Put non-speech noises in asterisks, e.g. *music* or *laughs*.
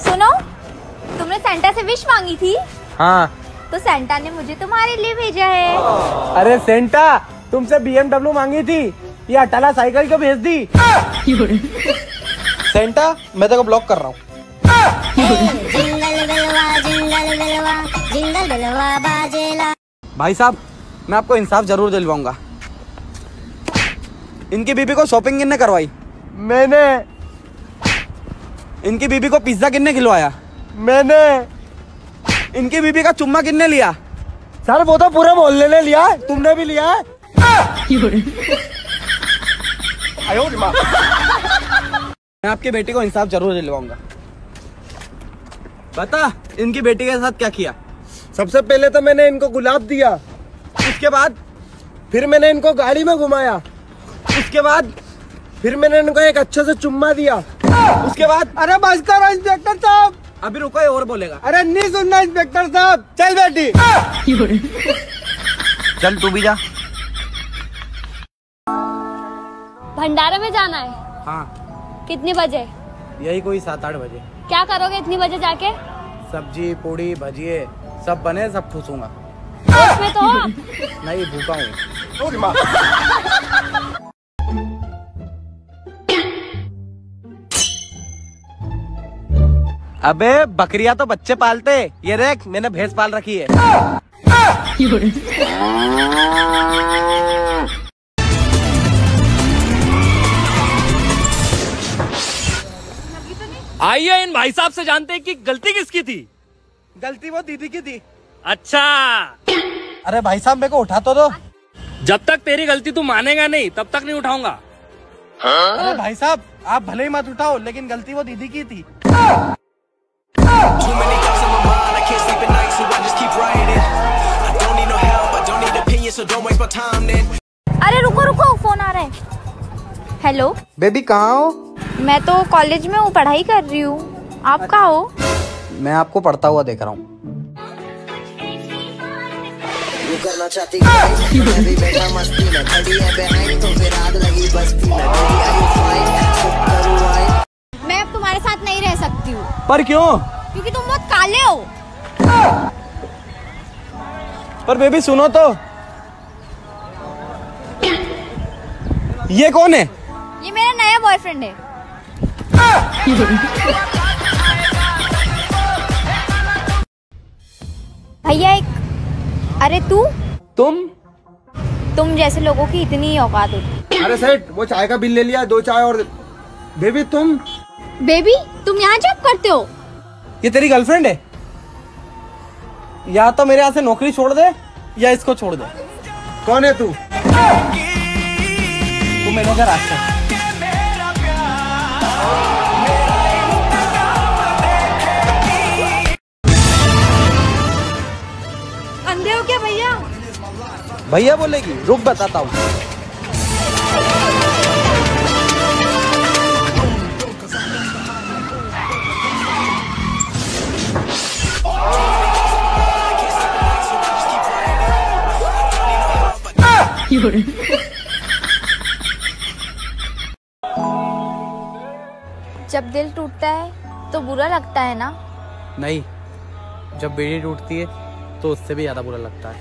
सुनो तुमने सेंटा से विश मांगी थी? हाँ। तो सेंटा ने मुझे तुम्हारे लिए भेजा है। अरे सेंटा तुमसे बीएमडब्ल्यू मांगी थी। ये अटाला साइकिल क्यों भेज दी? सेंटा मैं तेरे को ब्लॉक कर रहा हूँ। भाई साहब मैं आपको इंसाफ ज़रूर दिलवाऊँगा। इनकी बीबी को शॉपिंग किसने करवाई? मैंने। इनकी बीबी को पिज्जा किसने खिलवाया मैंने। इनकी बीबी का चुम्मा किन्ने लिया? सर वो तो पूरे मोहल्ले ने लिया तुमने भी लिया है। मैं आपकी बेटी को इंसाफ ज़रूर दिलवाऊँगा। बता इनकी बेटी के साथ क्या किया? सबसे पहले तो मैंने इनको गुलाब दिया। उसके बाद फिर मैंने इनको गाड़ी में घुमाया। उसके बाद फिर मैंने इनको एक अच्छे से चुम्मा दिया। उसके बाद अरे बस करो इंस्पेक्टर साहब। अभी रुको और बोलेगा। अरे नहीं सुनना इंस्पेक्टर साहब। चल बेटी। चल तू भी जा। भंडारे में जाना है? हाँ। कितने बजे? यही कोई सात आठ बजे। क्या करोगे इतनी बजे जाके? सब्ज़ी पूड़ी भजिए सब बने सब ठूसूँगा तो *laughs* नहीं भूखा हूँ। अबे बकरिया तो बच्चे पालते। ये देख मैंने भैंस पाल रखी है। आइए इन भाई साहब से जानते हैं कि गलती किसकी थी? गलती वो दीदी की थी। अच्छा। अरे भाई साहब मेरे को उठा तो दो। जब तक तेरी गलती तू मानेगा नहीं तब तक नहीं उठाऊँगा। अरे भाई साहब आप भले ही मत उठाओ लेकिन गलती वो दीदी की थी। अरे रुको रुको फ़ोन आ रहा है। हेलो बेबी कहाँ हो? मैं तो कॉलेज में हूँ पढ़ाई कर रही हूँ। आप कहा हो? मैं आपको पढ़ता हुआ देख रहा हूँ। मैं अब तुम्हारे साथ नहीं रह सकती हूँ। पर क्यों? क्योंकि तुम बहुत काले हो। पर बेबी सुनो तो। ये कौन है? ये मेरा नया बॉयफ्रेंड है। भैया एक अरे तू? तुम? तुम जैसे लोगों की इतनी ही औकात होती। अरे सेठ वो चाय का बिल ले लिया दो चाय और बेबी तुम? बेबी तुम यहाँ जॉब करते हो? ये तेरी गर्लफ्रेंड है? या तो मेरे यहाँ से नौकरी छोड़ दे या इसको छोड़ दे। कौन है तू? तू मैनेजर आज से अंधे हो क्या भैया? भैया बोलेगी रुक बताता हूँ। जब दिल टूटता है तो बुरा लगता है ना? नहीं जब बेड़ी टूटती है तो उससे भी ज़्यादा बुरा लगता है।